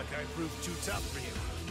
like I proved too tough for you.